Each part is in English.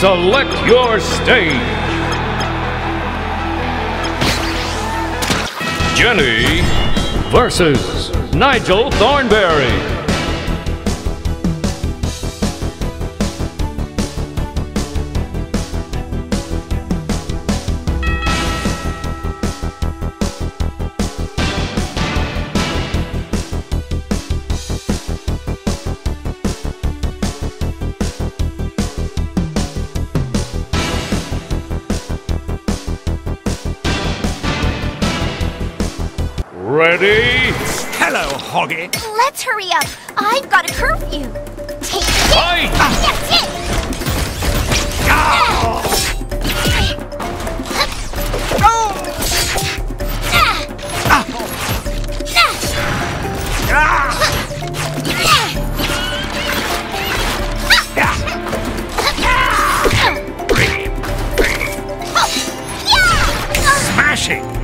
Select your stage. Jenny versus Nigel Thornberry. Ready? Hello, Hoggy. Let's hurry up. I've got a curfew. Take it. Fight! That's it. Ah! Ah! Smashing!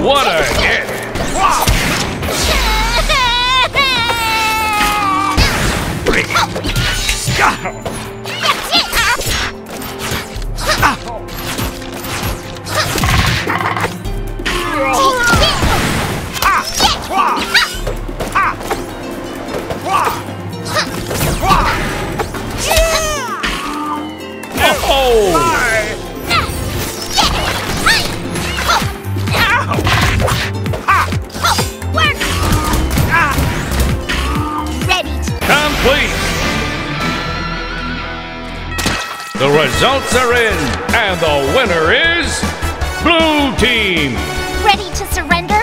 What a The results are in, and the winner is Blue Team! ready to surrender?